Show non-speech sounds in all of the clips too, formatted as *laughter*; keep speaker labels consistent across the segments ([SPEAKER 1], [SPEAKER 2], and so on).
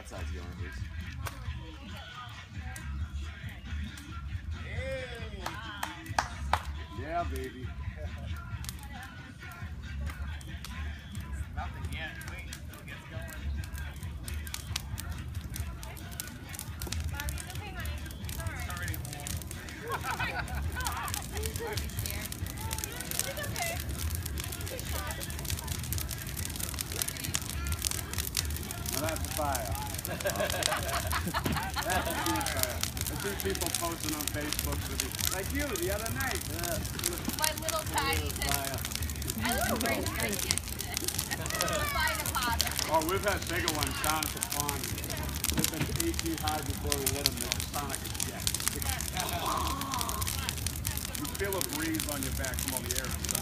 [SPEAKER 1] outside side's going loose.
[SPEAKER 2] Yeah, baby.
[SPEAKER 1] nothing yet. Wait until it gets going. Bobby, it's okay, honey. It's all right. It's already
[SPEAKER 3] warm. *laughs* *laughs*
[SPEAKER 2] that's a fire. that's a fire. I see people posting on Facebook with it. Like you the other night.
[SPEAKER 3] My little tiny thing. I look crazy. I can't do this. Fire. Oh,
[SPEAKER 2] we've had bigger ones down at the pond. They've been eight feet high before we lit them. They just sound like a jet. You feel a breeze on your back from all the air. It's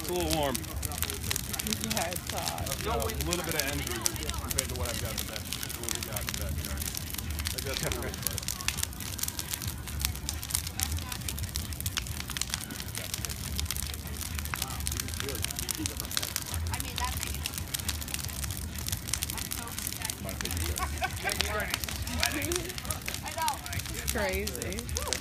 [SPEAKER 2] a little
[SPEAKER 4] warm. Yeah,
[SPEAKER 5] it's hot.
[SPEAKER 6] Got a little bit of energy compared to what I've got today. What we got in the backyard. I got some good.
[SPEAKER 3] I mean, that's. I know.
[SPEAKER 5] Crazy.
[SPEAKER 3] Ooh,